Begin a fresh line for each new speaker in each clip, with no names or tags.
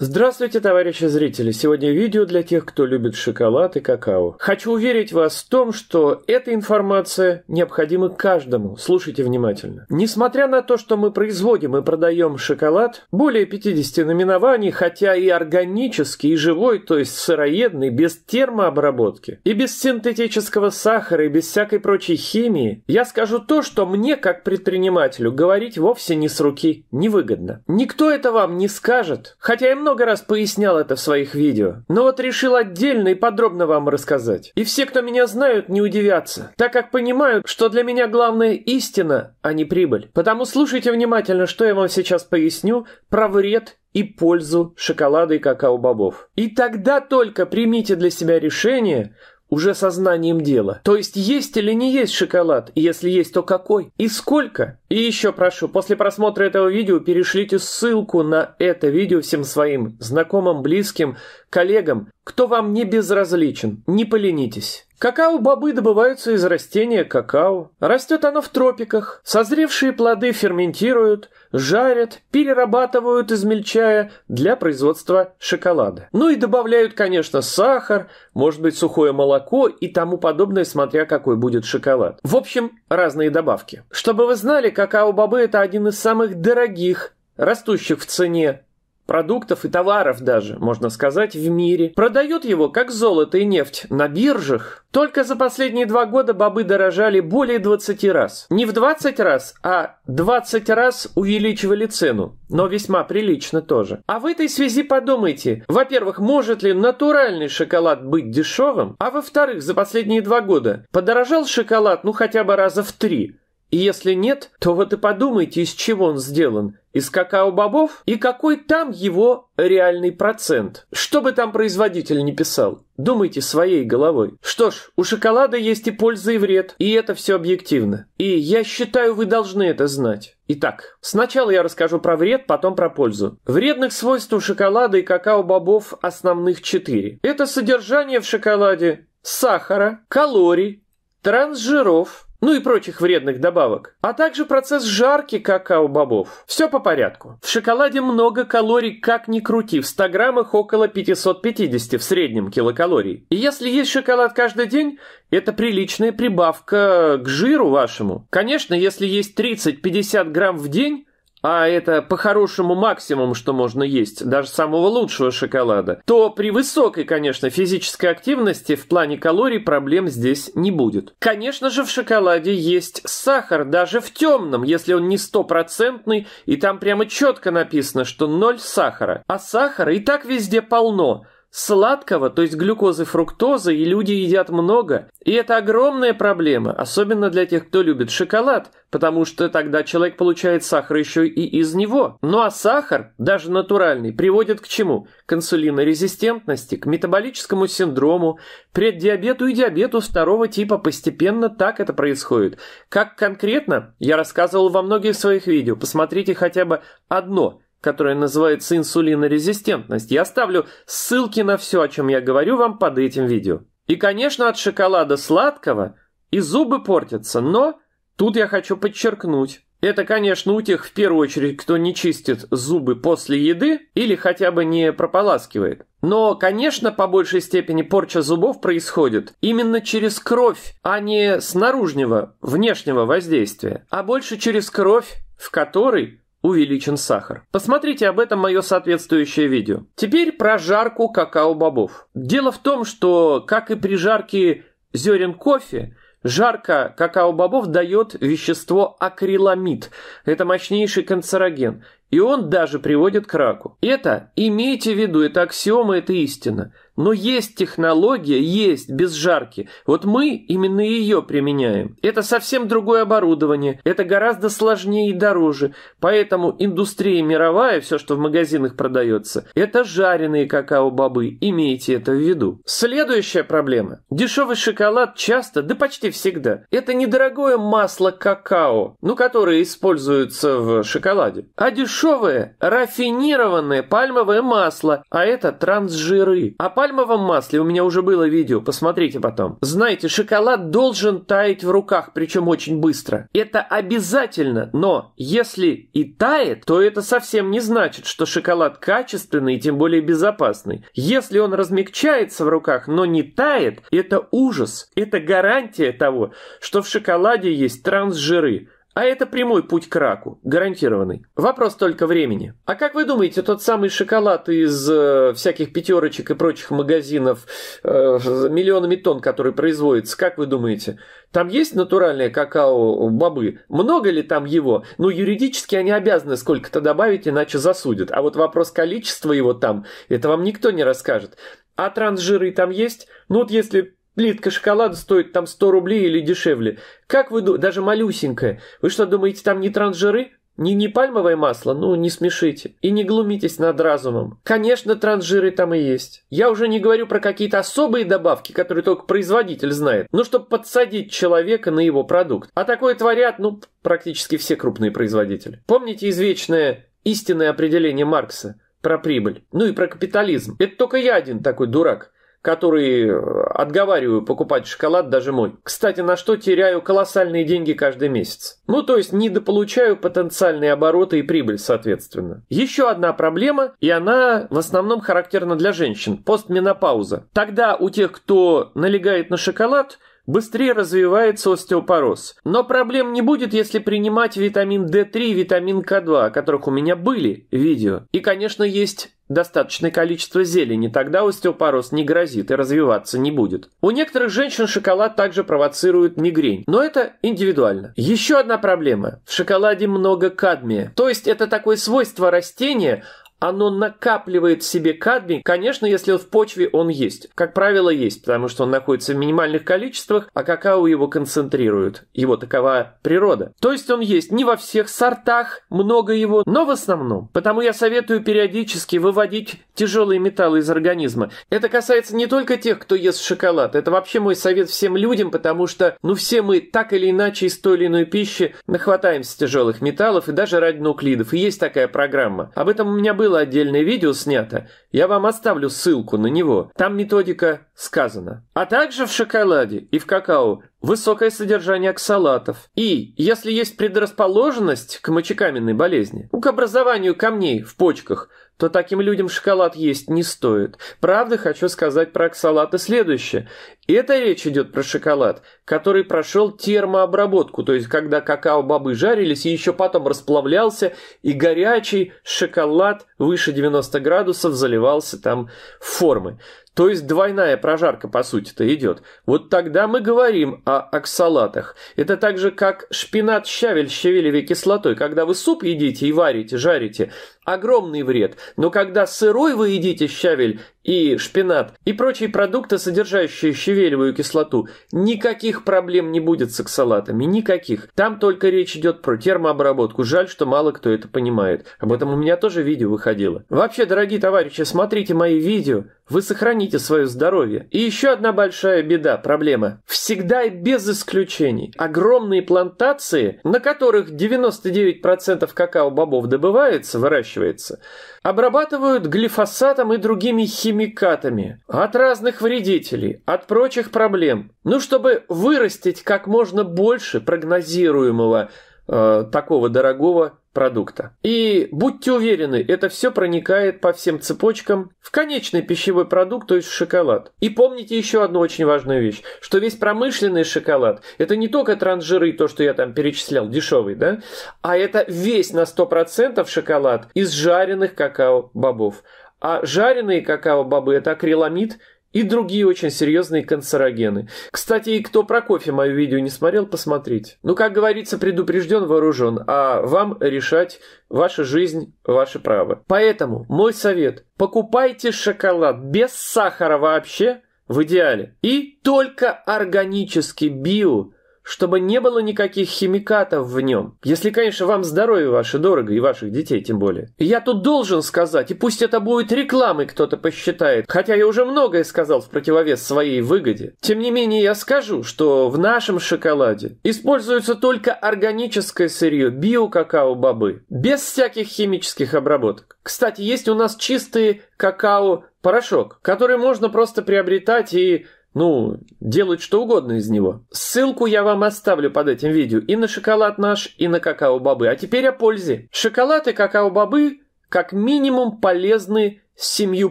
Здравствуйте, товарищи зрители! Сегодня видео для тех, кто любит шоколад и какао. Хочу уверить вас в том, что эта информация необходима каждому. Слушайте внимательно. Несмотря на то, что мы производим и продаем шоколад, более 50 наименований, хотя и органический, и живой, то есть сыроедный, без термообработки, и без синтетического сахара, и без всякой прочей химии, я скажу то, что мне, как предпринимателю, говорить вовсе не с руки, невыгодно. Никто это вам не скажет, хотя я много раз пояснял это в своих видео, но вот решил отдельно и подробно вам рассказать. И все, кто меня знают, не удивятся, так как понимают, что для меня главная истина, а не прибыль. Потому слушайте внимательно, что я вам сейчас поясню про вред и пользу шоколада и какао-бобов. И тогда только примите для себя решение, уже сознанием дела. То есть есть или не есть шоколад, если есть, то какой, и сколько. И еще прошу, после просмотра этого видео перешлите ссылку на это видео всем своим знакомым, близким, коллегам, кто вам не безразличен, не поленитесь. Какао-бобы добываются из растения какао. Растет оно в тропиках. Созревшие плоды ферментируют, жарят, перерабатывают, измельчая, для производства шоколада. Ну и добавляют, конечно, сахар, может быть, сухое молоко и тому подобное, смотря какой будет шоколад. В общем, разные добавки. Чтобы вы знали, какао-бобы – это один из самых дорогих, растущих в цене продуктов и товаров даже, можно сказать, в мире. Продают его как золото и нефть на биржах. Только за последние два года бобы дорожали более 20 раз. Не в 20 раз, а 20 раз увеличивали цену. Но весьма прилично тоже. А в этой связи подумайте, во-первых, может ли натуральный шоколад быть дешевым? А во-вторых, за последние два года подорожал шоколад ну хотя бы раза в три. И если нет, то вот и подумайте, из чего он сделан. Из какао-бобов? И какой там его реальный процент? Что бы там производитель не писал. Думайте своей головой. Что ж, у шоколада есть и польза, и вред. И это все объективно. И я считаю, вы должны это знать. Итак, сначала я расскажу про вред, потом про пользу. Вредных свойств у шоколада и какао-бобов основных четыре. Это содержание в шоколаде сахара, калорий, трансжиров, ну и прочих вредных добавок, а также процесс жарки какао-бобов. Все по порядку. В шоколаде много калорий, как ни крути, в 100 граммах около 550 в среднем килокалорий. И если есть шоколад каждый день, это приличная прибавка к жиру вашему. Конечно, если есть 30-50 грамм в день, а это по-хорошему максимум, что можно есть, даже самого лучшего шоколада, то при высокой, конечно, физической активности в плане калорий проблем здесь не будет. Конечно же, в шоколаде есть сахар, даже в темном, если он не стопроцентный, и там прямо четко написано, что ноль сахара. А сахара и так везде полно – Сладкого, то есть глюкозы, фруктозы, и люди едят много. И это огромная проблема, особенно для тех, кто любит шоколад, потому что тогда человек получает сахар еще и из него. Ну а сахар, даже натуральный, приводит к чему? К инсулинорезистентности, к метаболическому синдрому, преддиабету и диабету второго типа. Постепенно так это происходит. Как конкретно, я рассказывал во многих своих видео. Посмотрите хотя бы одно – которая называется инсулинорезистентность. Я оставлю ссылки на все, о чем я говорю вам под этим видео. И, конечно, от шоколада сладкого и зубы портятся, но тут я хочу подчеркнуть. Это, конечно, у тех, в первую очередь, кто не чистит зубы после еды или хотя бы не прополаскивает. Но, конечно, по большей степени порча зубов происходит именно через кровь, а не с наружного, внешнего воздействия, а больше через кровь, в которой увеличен сахар. Посмотрите об этом мое соответствующее видео. Теперь про жарку какао-бобов. Дело в том, что, как и при жарке зерен кофе, Жарко какао-бобов дает вещество акриламид. Это мощнейший канцероген. И он даже приводит к раку. Это, имейте в виду, это аксиома, это истина. Но есть технология, есть, без жарки. Вот мы именно ее применяем. Это совсем другое оборудование, это гораздо сложнее и дороже. Поэтому индустрия мировая, все, что в магазинах продается, это жареные какао-бобы. Имейте это в виду. Следующая проблема. Дешевый шоколад часто, да почти всегда, это недорогое масло какао, ну, которое используется в шоколаде. А дешевый дешевое, рафинированное пальмовое масло, а это трансжиры. О пальмовом масле у меня уже было видео, посмотрите потом. Знаете, шоколад должен таять в руках, причем очень быстро. Это обязательно, но если и тает, то это совсем не значит, что шоколад качественный и тем более безопасный. Если он размягчается в руках, но не тает, это ужас. Это гарантия того, что в шоколаде есть трансжиры. А это прямой путь к раку, гарантированный. Вопрос только времени. А как вы думаете, тот самый шоколад из э, всяких пятерочек и прочих магазинов э, миллионами тонн, который производится, как вы думаете, там есть натуральное какао-бобы? Много ли там его? Ну, юридически они обязаны сколько-то добавить, иначе засудят. А вот вопрос количества его там, это вам никто не расскажет. А трансжиры там есть? Ну вот если Плитка шоколада стоит там 100 рублей или дешевле. Как вы думаете, даже малюсенькая. Вы что, думаете, там не трансжиры? Не, не пальмовое масло? Ну, не смешите. И не глумитесь над разумом. Конечно, трансжиры там и есть. Я уже не говорю про какие-то особые добавки, которые только производитель знает. Ну, чтобы подсадить человека на его продукт. А такое творят, ну, практически все крупные производители. Помните извечное истинное определение Маркса про прибыль? Ну и про капитализм. Это только я один такой дурак который э, отговариваю покупать шоколад даже мой. Кстати, на что теряю колоссальные деньги каждый месяц. Ну, то есть недополучаю потенциальные обороты и прибыль, соответственно. Еще одна проблема, и она в основном характерна для женщин – постменопауза. Тогда у тех, кто налегает на шоколад, быстрее развивается остеопороз. Но проблем не будет, если принимать витамин D3 и витамин К2, о которых у меня были видео. И, конечно, есть достаточное количество зелени, тогда остеопороз не грозит и развиваться не будет. У некоторых женщин шоколад также провоцирует мигрень, но это индивидуально. Еще одна проблема. В шоколаде много кадмия. То есть это такое свойство растения, оно накапливает в себе кадмий, конечно, если в почве он есть. Как правило, есть, потому что он находится в минимальных количествах, а какао его концентрирует. Его такова природа. То есть он есть не во всех сортах, много его, но в основном. Потому я советую периодически выводить тяжелые металлы из организма. Это касается не только тех, кто ест шоколад. Это вообще мой совет всем людям, потому что, ну, все мы так или иначе из той или иной пищи нахватаемся тяжелых металлов и даже радионуклидов. И есть такая программа. Об этом у меня было было отдельное видео снято, я вам оставлю ссылку на него. Там методика сказана. А также в шоколаде и в какао высокое содержание оксалатов. И, если есть предрасположенность к мочекаменной болезни, к образованию камней в почках, то таким людям шоколад есть не стоит. Правда, хочу сказать про оксалаты следующее. Это речь идет про шоколад, который прошел термообработку, то есть когда какао-бобы жарились и еще потом расплавлялся, и горячий шоколад выше 90 градусов заливался там в формы. То есть двойная прожарка, по сути-то, идет. Вот тогда мы говорим о оксалатах. Это так же, как шпинат-щавель с щавелевой кислотой. Когда вы суп едите и варите, жарите, огромный вред. Но когда сырой вы едите щавель и шпинат и прочие продукты, содержащие щавелевую кислоту, никаких проблем не будет с оксалатами, никаких. Там только речь идет про термообработку. Жаль, что мало кто это понимает. Об этом у меня тоже видео выходило. Вообще, дорогие товарищи, смотрите мои видео, вы сохраните свое здоровье. И еще одна большая беда, проблема. Всегда и без исключений. Огромные плантации, на которых 99% какао-бобов добывается, выращивается, обрабатывают глифосатом и другими химикатами. От разных вредителей, от прочих проблем. Ну, чтобы вырастить как можно больше прогнозируемого э, такого дорогого продукта. И будьте уверены, это все проникает по всем цепочкам в конечный пищевой продукт, то есть в шоколад. И помните еще одну очень важную вещь, что весь промышленный шоколад, это не только трансжиры, то, что я там перечислял, дешевый, да, а это весь на 100% шоколад из жареных какао-бобов. А жареные какао-бобы – это акриламид – и другие очень серьезные канцерогены. Кстати, и кто про кофе мое видео не смотрел, посмотрите. Ну, как говорится, предупрежден, вооружен, а вам решать ваша жизнь, ваше право. Поэтому мой совет – покупайте шоколад без сахара вообще, в идеале, и только органический био, чтобы не было никаких химикатов в нем. Если, конечно, вам здоровье ваше дорого, и ваших детей тем более. Я тут должен сказать, и пусть это будет рекламой кто-то посчитает, хотя я уже многое сказал в противовес своей выгоде. Тем не менее, я скажу, что в нашем шоколаде используется только органическое сырье, био-какао-бобы, без всяких химических обработок. Кстати, есть у нас чистый какао-порошок, который можно просто приобретать и ну, делать что угодно из него. Ссылку я вам оставлю под этим видео и на шоколад наш, и на какао-бобы. А теперь о пользе. Шоколад и какао-бобы как минимум полезны с семью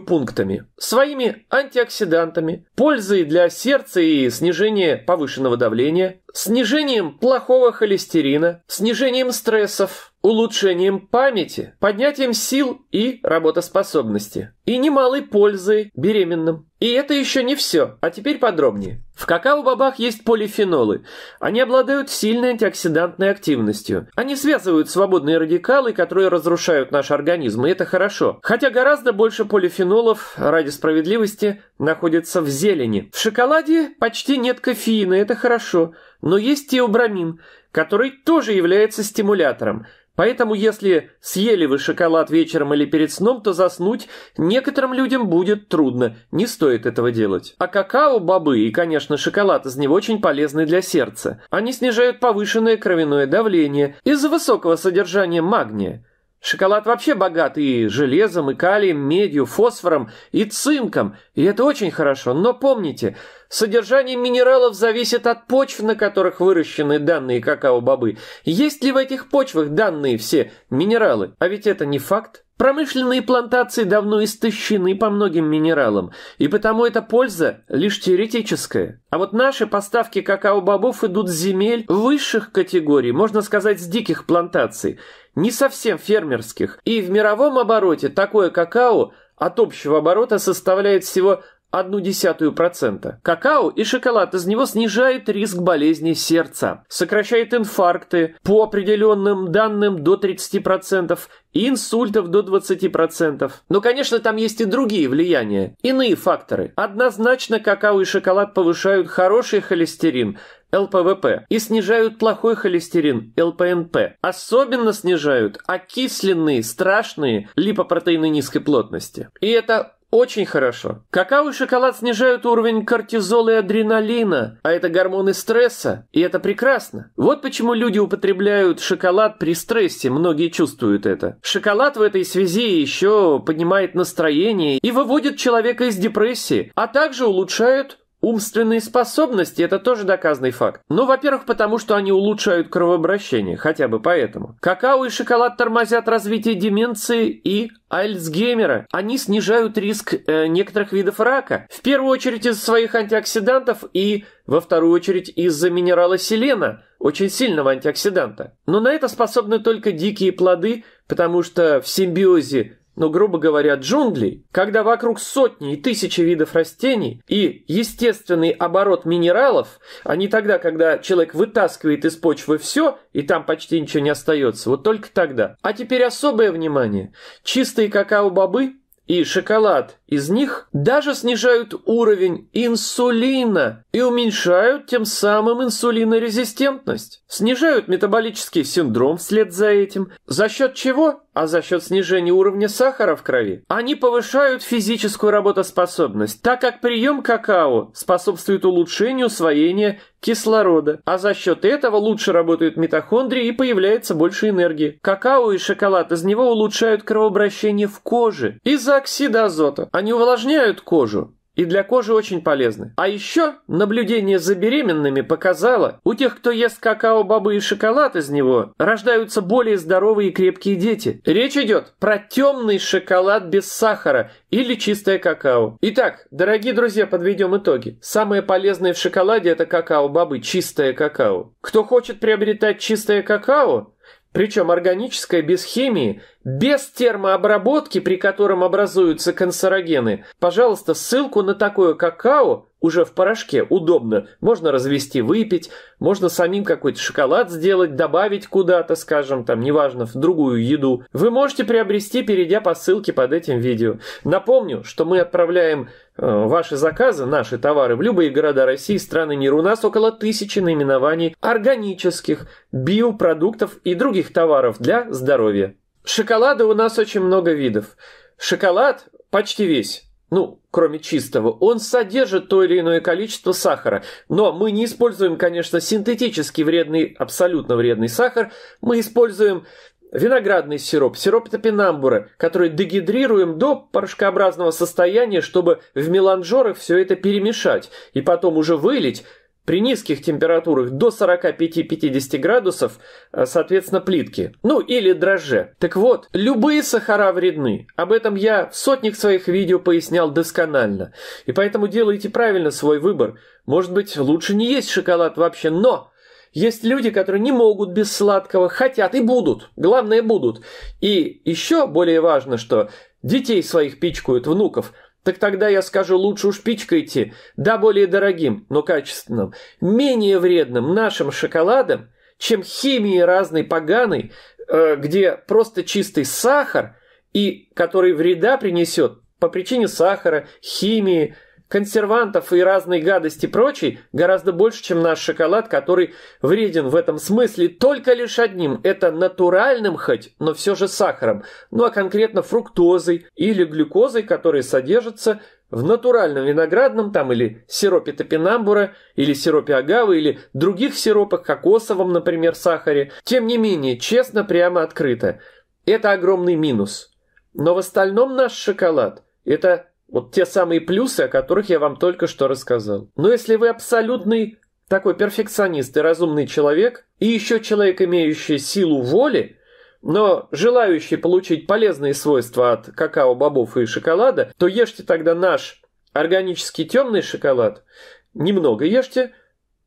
пунктами. Своими антиоксидантами, пользой для сердца и снижения повышенного давления, снижением плохого холестерина, снижением стрессов, улучшением памяти, поднятием сил и работоспособности. И немалой пользы беременным. И это еще не все, а теперь подробнее. В какао-бобах есть полифенолы. Они обладают сильной антиоксидантной активностью. Они связывают свободные радикалы, которые разрушают наш организм, и это хорошо. Хотя гораздо больше полифенолов, ради справедливости, находится в зелени. В шоколаде почти нет кофеина, это хорошо. Но есть теобрамин, который тоже является стимулятором. Поэтому если съели вы шоколад вечером или перед сном, то заснуть некоторым людям будет трудно, не стоит этого делать. А какао, бобы и, конечно, шоколад из него очень полезны для сердца. Они снижают повышенное кровяное давление из-за высокого содержания магния. Шоколад вообще богат и железом, и калием, медью, фосфором, и цинком, и это очень хорошо. Но помните, содержание минералов зависит от почв, на которых выращены данные какао-бобы. Есть ли в этих почвах данные все минералы? А ведь это не факт. Промышленные плантации давно истощены по многим минералам, и потому эта польза лишь теоретическая. А вот наши поставки какао-бобов идут с земель высших категорий, можно сказать, с диких плантаций, не совсем фермерских. И в мировом обороте такое какао от общего оборота составляет всего одну десятую процента. Какао и шоколад из него снижает риск болезни сердца, сокращает инфаркты по определенным данным до 30% и инсультов до 20%. Но, конечно, там есть и другие влияния, иные факторы. Однозначно какао и шоколад повышают хороший холестерин, ЛПВП и снижают плохой холестерин, ЛПНП. Особенно снижают окисленные, страшные липопротеины низкой плотности. И это очень хорошо. Какао и шоколад снижают уровень кортизола и адреналина, а это гормоны стресса, и это прекрасно. Вот почему люди употребляют шоколад при стрессе, многие чувствуют это. Шоколад в этой связи еще поднимает настроение и выводит человека из депрессии, а также улучшают Умственные способности – это тоже доказанный факт. Ну, во-первых, потому что они улучшают кровообращение, хотя бы поэтому. Какао и шоколад тормозят развитие деменции и Альцгеймера. Они снижают риск э, некоторых видов рака. В первую очередь из-за своих антиоксидантов и, во вторую очередь, из-за минерала селена, очень сильного антиоксиданта. Но на это способны только дикие плоды, потому что в симбиозе ну, грубо говоря, джунглей, когда вокруг сотни и тысячи видов растений и естественный оборот минералов, а не тогда, когда человек вытаскивает из почвы все, и там почти ничего не остается, вот только тогда. А теперь особое внимание. Чистые какао-бобы и шоколад из них даже снижают уровень инсулина и уменьшают тем самым инсулинорезистентность. Снижают метаболический синдром вслед за этим. За счет чего? А за счет снижения уровня сахара в крови. Они повышают физическую работоспособность, так как прием какао способствует улучшению усвоения кислорода, а за счет этого лучше работают митохондрии и появляется больше энергии. Какао и шоколад из него улучшают кровообращение в коже из-за оксида азота. Они увлажняют кожу, и для кожи очень полезны. А еще наблюдение за беременными показало, у тех, кто ест какао-бобы и шоколад из него, рождаются более здоровые и крепкие дети. Речь идет про темный шоколад без сахара или чистое какао. Итак, дорогие друзья, подведем итоги. Самое полезное в шоколаде это какао-бобы, чистое какао. Кто хочет приобретать чистое какао, причем органическое, без химии, без термообработки, при котором образуются канцерогены, пожалуйста, ссылку на такое какао уже в порошке удобно. Можно развести, выпить, можно самим какой-то шоколад сделать, добавить куда-то, скажем, там, неважно, в другую еду. Вы можете приобрести, перейдя по ссылке под этим видео. Напомню, что мы отправляем э, ваши заказы, наши товары в любые города России, страны мира. У нас около тысячи наименований органических, биопродуктов и других товаров для здоровья. Шоколада у нас очень много видов. Шоколад почти весь ну, кроме чистого, он содержит то или иное количество сахара. Но мы не используем, конечно, синтетический вредный, абсолютно вредный сахар. Мы используем виноградный сироп, сироп топинамбура, который дегидрируем до порошкообразного состояния, чтобы в меланжерах все это перемешать и потом уже вылить при низких температурах до 45-50 градусов, э, соответственно, плитки. Ну, или дрожже. Так вот, любые сахара вредны. Об этом я в сотнях своих видео пояснял досконально. И поэтому делайте правильно свой выбор. Может быть, лучше не есть шоколад вообще, но... Есть люди, которые не могут без сладкого, хотят и будут. Главное, будут. И еще более важно, что детей своих пичкают, внуков – так тогда я скажу, лучше уж пичкайте, да более дорогим, но качественным, менее вредным нашим шоколадом, чем химии разной поганой, э, где просто чистый сахар, и который вреда принесет по причине сахара, химии, консервантов и разной гадости прочей гораздо больше, чем наш шоколад, который вреден в этом смысле только лишь одним. Это натуральным хоть, но все же сахаром. Ну а конкретно фруктозой или глюкозой, которые содержатся в натуральном виноградном там или сиропе топинамбура, или сиропе агавы, или других сиропах, кокосовом, например, сахаре. Тем не менее, честно, прямо открыто. Это огромный минус. Но в остальном наш шоколад – это вот те самые плюсы, о которых я вам только что рассказал. Но если вы абсолютный такой перфекционист и разумный человек, и еще человек, имеющий силу воли, но желающий получить полезные свойства от какао, бобов и шоколада, то ешьте тогда наш органический темный шоколад, немного ешьте,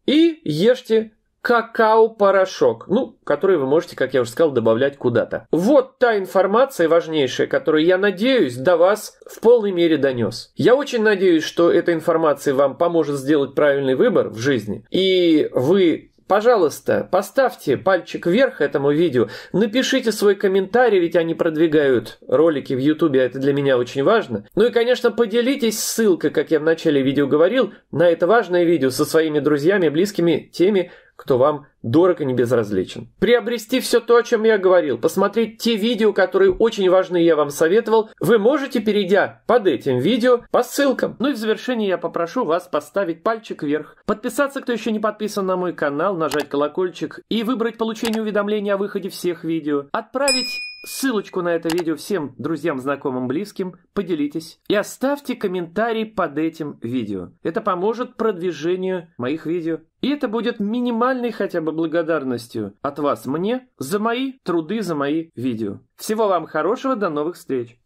и ешьте какао-порошок, ну, который вы можете, как я уже сказал, добавлять куда-то. Вот та информация важнейшая, которую я надеюсь до вас в полной мере донес. Я очень надеюсь, что эта информация вам поможет сделать правильный выбор в жизни, и вы Пожалуйста, поставьте пальчик вверх этому видео, напишите свой комментарий, ведь они продвигают ролики в Ютубе, это для меня очень важно. Ну и, конечно, поделитесь ссылкой, как я в начале видео говорил, на это важное видео со своими друзьями, близкими, теми, кто вам дорог и не безразличен. Приобрести все то, о чем я говорил, посмотреть те видео, которые очень важны, я вам советовал, вы можете, перейдя под этим видео по ссылкам. Ну и в завершение я попрошу вас поставить пальчик вверх, подписаться, кто еще не подписан на мой канал, нажать колокольчик и выбрать получение уведомлений о выходе всех видео, отправить ссылочку на это видео всем друзьям, знакомым, близким, поделитесь и оставьте комментарий под этим видео. Это поможет продвижению моих видео. И это будет минимальной хотя бы благодарностью от вас мне за мои труды, за мои видео. Всего вам хорошего, до новых встреч!